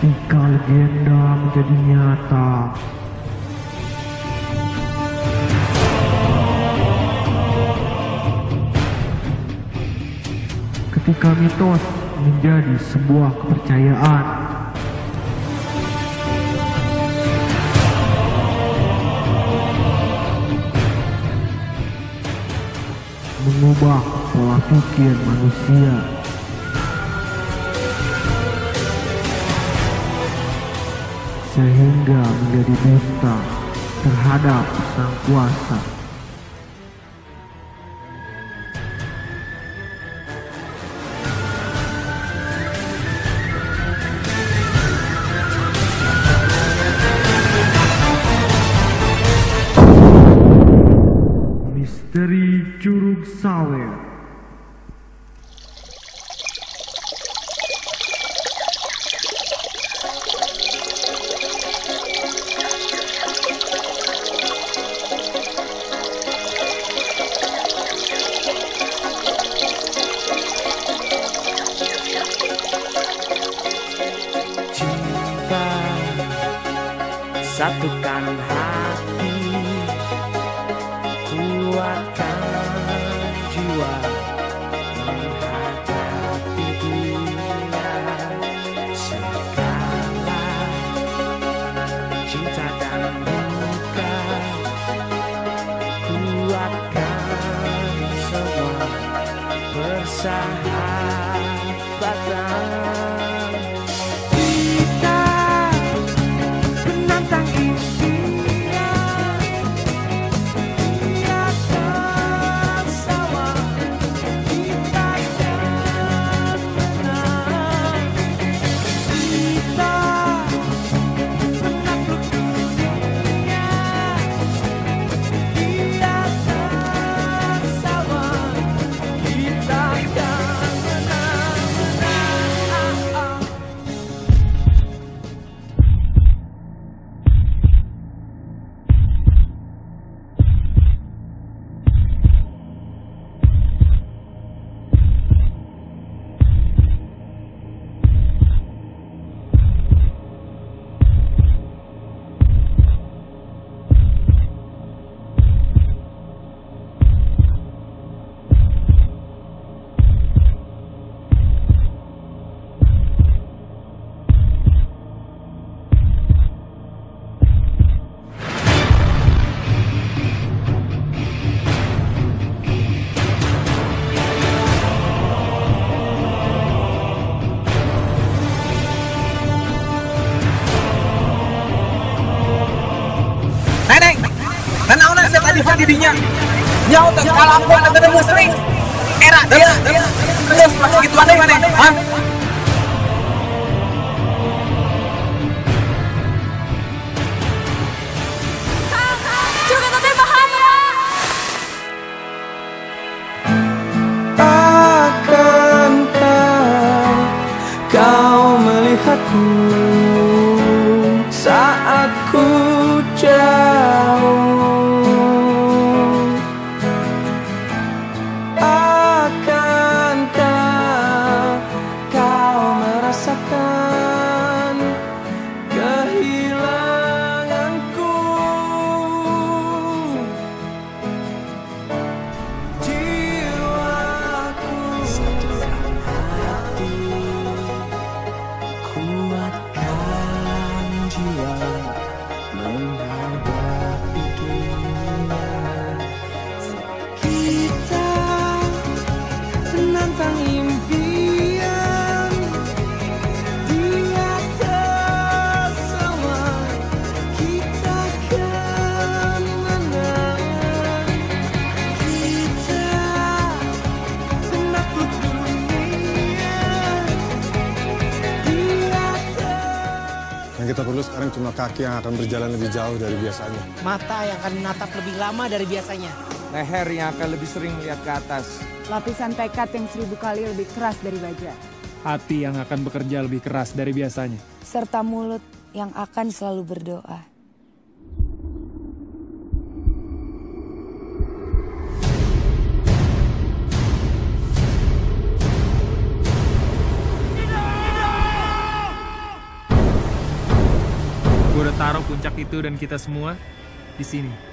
legenda menjadi nyata. Ketika mitos menjadi sebuah kepercayaan, mengubah pola pikir manusia. Sehingga menjadi dusta terhadap sang kuasa. Misteri Curug Sawer satukan hati kuatkan jiwa menghadapi dunia. Segala cinta dan didinya. Tak kalah aku ada ketemu sering. Era dia, terus masih gitu aneh mana? Hah? Juga teteh bahaya. Akankah kau melihatku Menghadapi kaki yang akan berjalan lebih jauh dari biasanya. Mata yang akan menatap lebih lama dari biasanya. Leher yang akan lebih sering melihat ke atas. Lapisan tekad yang seribu kali lebih keras dari baja. Hati yang akan bekerja lebih keras dari biasanya. Serta mulut yang akan selalu berdoa. Taruh puncak itu dan kita semua di sini.